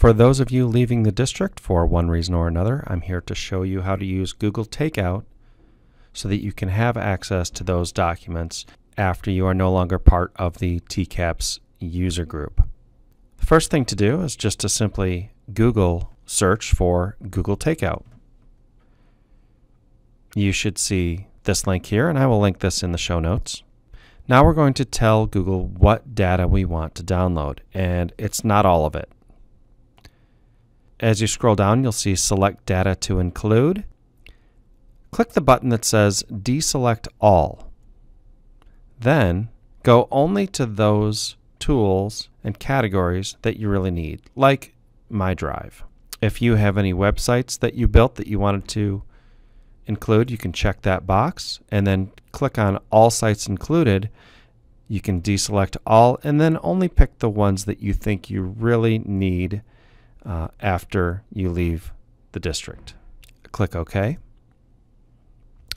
For those of you leaving the district for one reason or another, I'm here to show you how to use Google Takeout so that you can have access to those documents after you are no longer part of the TCAPS user group. The first thing to do is just to simply Google search for Google Takeout. You should see this link here, and I will link this in the show notes. Now we're going to tell Google what data we want to download, and it's not all of it. As you scroll down, you'll see Select Data to Include. Click the button that says Deselect All. Then go only to those tools and categories that you really need, like My Drive. If you have any websites that you built that you wanted to include, you can check that box and then click on All Sites Included. You can deselect all and then only pick the ones that you think you really need uh, after you leave the district. Click OK.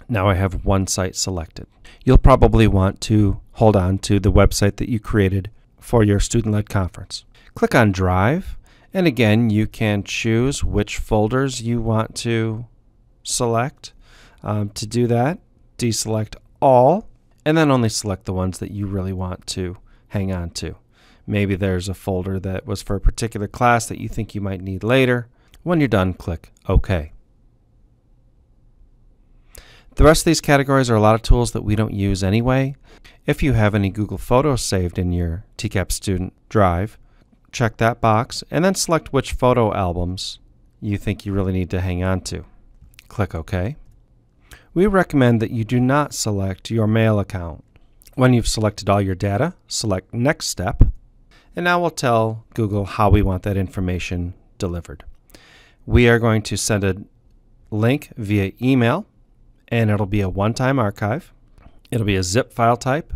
Now I have one site selected. You'll probably want to hold on to the website that you created for your student-led conference. Click on Drive, and again, you can choose which folders you want to select. Um, to do that, deselect all, and then only select the ones that you really want to hang on to. Maybe there's a folder that was for a particular class that you think you might need later. When you're done, click OK. The rest of these categories are a lot of tools that we don't use anyway. If you have any Google Photos saved in your TCAP student drive, check that box and then select which photo albums you think you really need to hang on to. Click OK. We recommend that you do not select your mail account. When you've selected all your data, select Next Step, and now we'll tell Google how we want that information delivered. We are going to send a link via email and it'll be a one-time archive. It'll be a zip file type,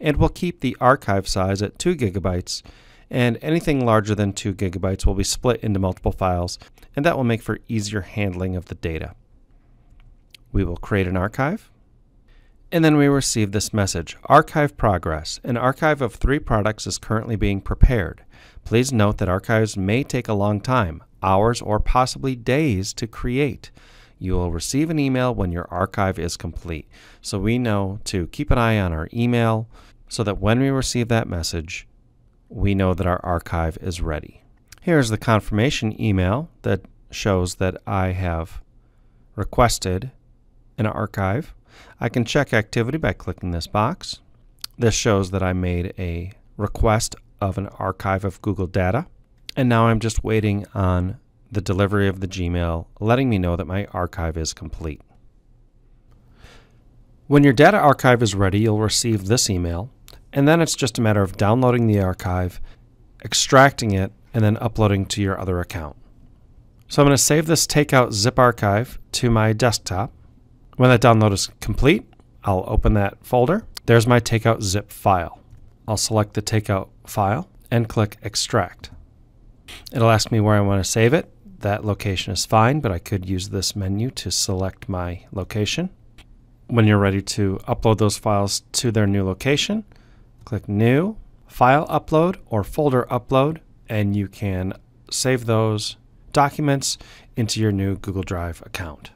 and we'll keep the archive size at 2 gigabytes, and anything larger than 2 gigabytes will be split into multiple files, and that will make for easier handling of the data. We will create an archive, and then we receive this message, Archive Progress. An archive of three products is currently being prepared. Please note that archives may take a long time, hours or possibly days to create you will receive an email when your archive is complete. So we know to keep an eye on our email so that when we receive that message, we know that our archive is ready. Here's the confirmation email that shows that I have requested an archive. I can check activity by clicking this box. This shows that I made a request of an archive of Google data. And now I'm just waiting on the delivery of the Gmail, letting me know that my archive is complete. When your data archive is ready, you'll receive this email, and then it's just a matter of downloading the archive, extracting it, and then uploading to your other account. So I'm going to save this takeout zip archive to my desktop. When that download is complete, I'll open that folder. There's my takeout zip file. I'll select the takeout file and click extract. It'll ask me where I want to save it that location is fine, but I could use this menu to select my location. When you're ready to upload those files to their new location, click New, File Upload or Folder Upload, and you can save those documents into your new Google Drive account.